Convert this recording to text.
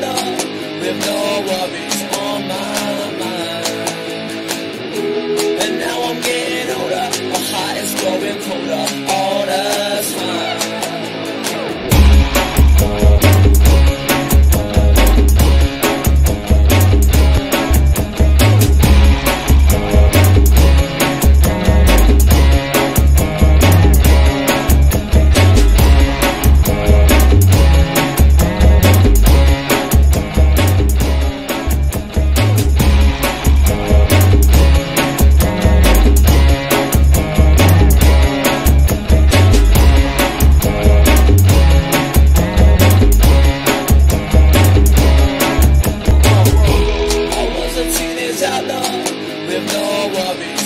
love with no worries on my We've no worries.